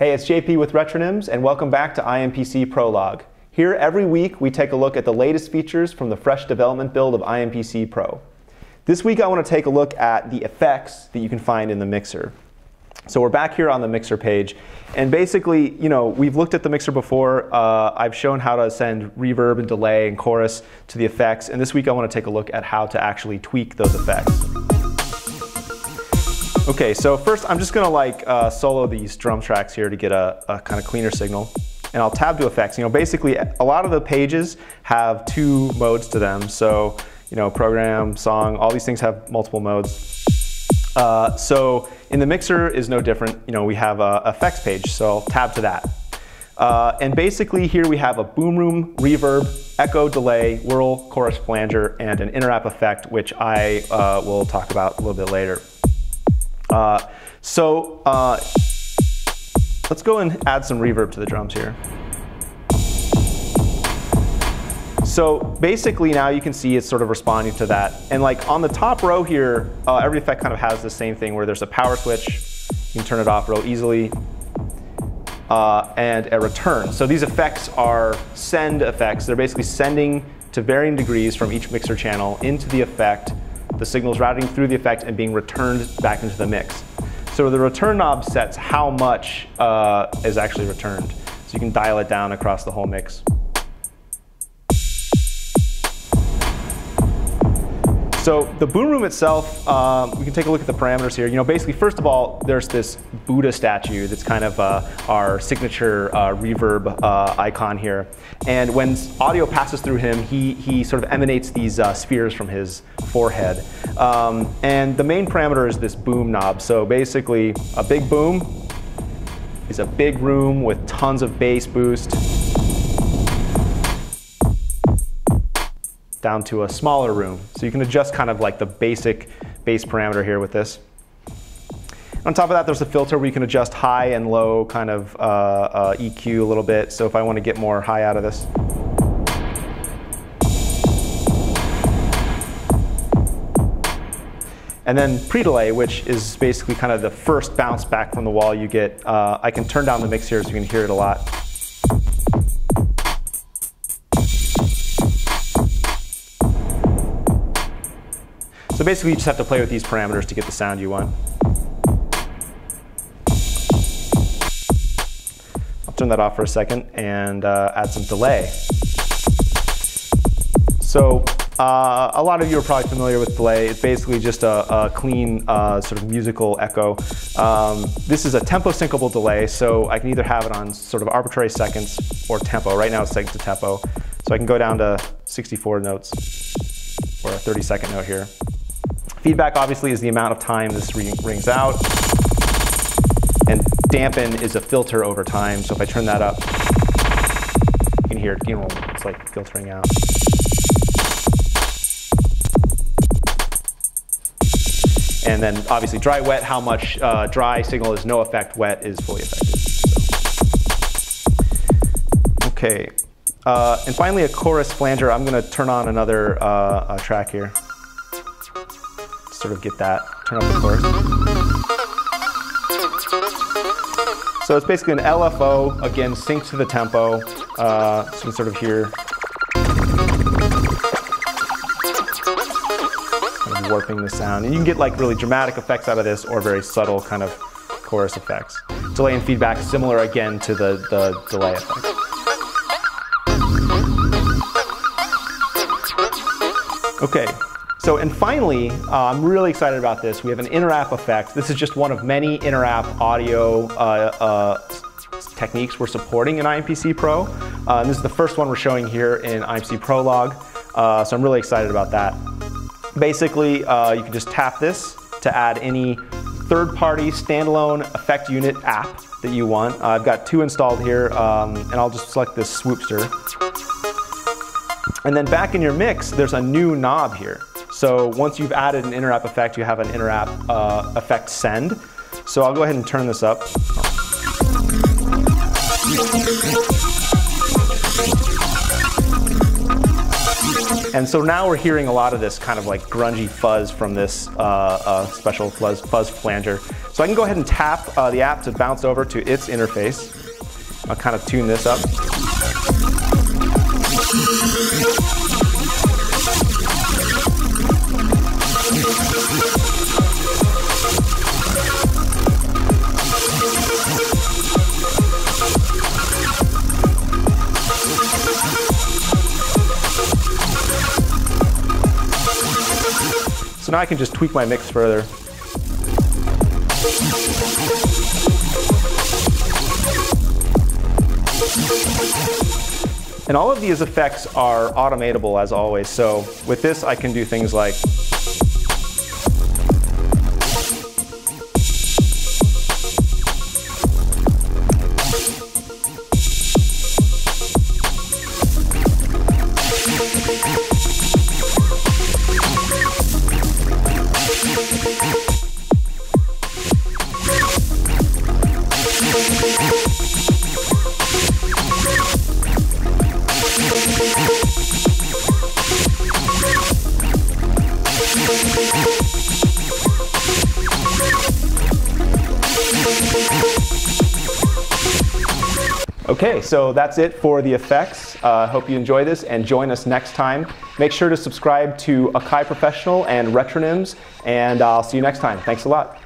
Hey, it's JP with Retronyms, and welcome back to IMPC Pro Log. Here, every week, we take a look at the latest features from the fresh development build of IMPC Pro. This week, I want to take a look at the effects that you can find in the mixer. So we're back here on the mixer page, and basically, you know, we've looked at the mixer before. Uh, I've shown how to send reverb and delay and chorus to the effects, and this week I want to take a look at how to actually tweak those effects. Okay, so first I'm just gonna like uh, solo these drum tracks here to get a, a kind of cleaner signal. And I'll tab to effects. You know, basically a lot of the pages have two modes to them. So, you know, program, song, all these things have multiple modes. Uh, so in the mixer is no different. You know, we have a effects page, so I'll tab to that. Uh, and basically here we have a boom room, reverb, echo, delay, whirl, chorus flanger, and an inter-app effect, which I uh, will talk about a little bit later. Uh, so uh, let's go and add some reverb to the drums here. So basically now you can see it's sort of responding to that. And like on the top row here, uh, every effect kind of has the same thing where there's a power switch. You can turn it off real easily. Uh, and a return. So these effects are send effects. They're basically sending to varying degrees from each mixer channel into the effect the signal is routing through the effect and being returned back into the mix. So the return knob sets how much uh, is actually returned. So you can dial it down across the whole mix. So the boom room itself, um, we can take a look at the parameters here. You know, basically, first of all, there's this Buddha statue that's kind of uh, our signature uh, reverb uh, icon here. And when audio passes through him, he, he sort of emanates these uh, spheres from his forehead. Um, and the main parameter is this boom knob. So basically, a big boom is a big room with tons of bass boost. Down to a smaller room. So you can adjust kind of like the basic base parameter here with this. On top of that, there's a filter where you can adjust high and low kind of uh, uh, EQ a little bit. So if I want to get more high out of this. And then pre-delay, which is basically kind of the first bounce back from the wall you get. Uh, I can turn down the mix here so you can hear it a lot. So basically you just have to play with these parameters to get the sound you want. I'll turn that off for a second and uh, add some delay. So uh, a lot of you are probably familiar with delay. It's basically just a, a clean uh, sort of musical echo. Um, this is a tempo syncable delay, so I can either have it on sort of arbitrary seconds or tempo. Right now it's set to tempo. So I can go down to 64 notes or a 30 second note here. Feedback obviously is the amount of time this rings out. And dampen is a filter over time. So if I turn that up, you can hear it, you know, it's like filtering out. And then obviously dry, wet, how much uh, dry signal is no effect, wet is fully effective. So. Okay. Uh, and finally, a chorus flanger. I'm going to turn on another uh, track here sort of get that, turn up the chorus. So it's basically an LFO, again, sync to the tempo, uh, so you can sort of hear kind of warping the sound. And you can get like really dramatic effects out of this or very subtle kind of chorus effects. Delay and feedback similar again to the, the delay effect. Okay, so, and finally, uh, I'm really excited about this. We have an inter-app effect. This is just one of many inter-app audio uh, uh, techniques we're supporting in IMPC Pro. Uh, this is the first one we're showing here in IMPC Pro Log. Uh, so I'm really excited about that. Basically, uh, you can just tap this to add any third-party standalone effect unit app that you want. I've got two installed here, um, and I'll just select this Swoopster. And then back in your mix, there's a new knob here. So once you've added an inter-app effect, you have an inter-app uh, effect send. So I'll go ahead and turn this up. And so now we're hearing a lot of this kind of like grungy fuzz from this uh, uh, special fuzz, fuzz, flanger. So I can go ahead and tap uh, the app to bounce over to its interface. I'll kind of tune this up. So now I can just tweak my mix further. And all of these effects are automatable as always. So with this, I can do things like Okay, so that's it for the effects. Uh, hope you enjoy this and join us next time. Make sure to subscribe to Akai Professional and Retronyms, and I'll see you next time. Thanks a lot.